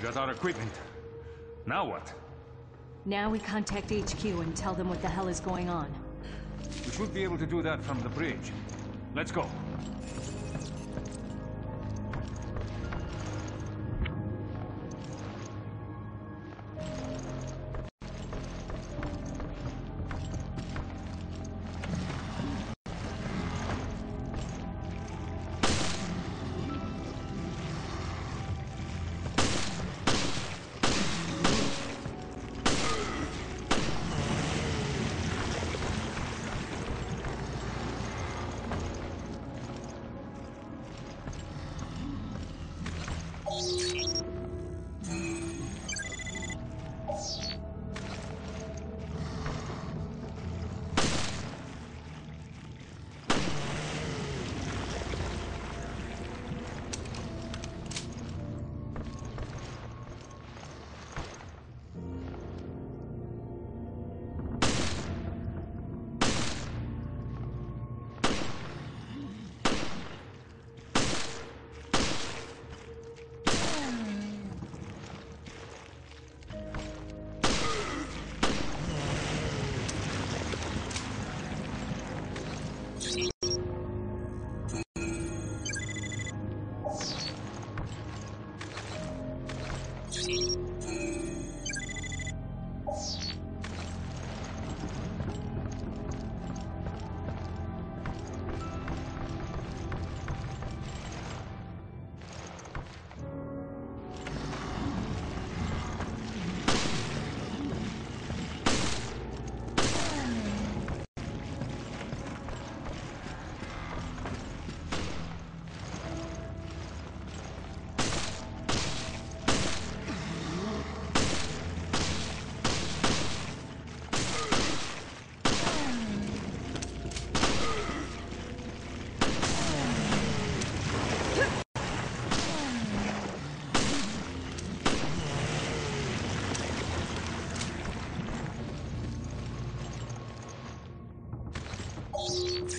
We got our equipment. Now what? Now we contact HQ and tell them what the hell is going on. We should be able to do that from the bridge. Let's go. These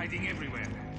hiding everywhere.